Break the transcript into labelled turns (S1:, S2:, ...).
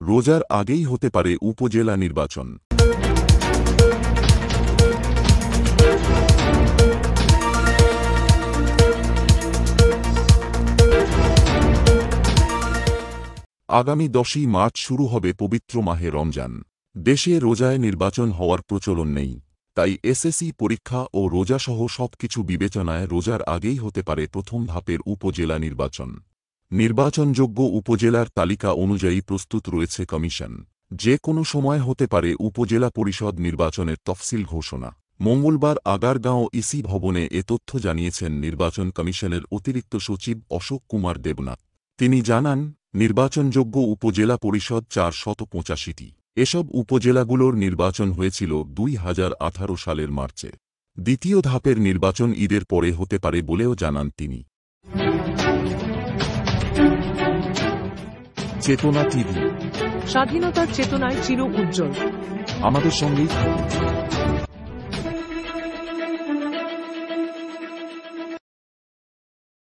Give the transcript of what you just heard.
S1: রোজার আগেই হতে পারে উপজেলা নির্বাচন। আগামী দশই মার্চ শুরু হবে পবিত্র মাহে রমজান। দেশে রোজায় নির্বাচন হওয়ার প্রচলন নেই। তাই এসএসসি পরীক্ষা ও রোজাসহ সবকিছু বিবেচনায় রোজার আগেই হতে পারে প্রথম ধাপের উপজেলা নির্বাচন। নির্বাচনযোগ্য উপজেলার তালিকা অনুযায়ী প্রস্তুত রয়েছে কমিশন। যে কোনো সময় হতে পারে উপজেলা পরিষদ নির্বাচনের তফসিল ঘোষণা। মঙ্গলবার আগারগাঁও ইসি ভবনে এ তথ্য জানিয়েছেন নির্বাচন কমিশনের অতিরিক্ত সচিব অশোক কুমার দেবনাথ। তিনি জানান, নির্বাচনযোগ্য উপজেলা পরিষদ চার শত পঁচাশিটি। এসব উপজেলাগুলোর নির্বাচন হয়েছিল দুই হাজার আঠারো সালের মার্চে। দ্বিতীয় ধাপের নির্বাচন ঈদের পরে হতে পারে বলেও জানান তিনি। চেতনা টিভি।
S2: স্বাধীনতার চেতনায় চির উজ্জ্বল।
S1: আমাদের সঙ্গেই থাকুন।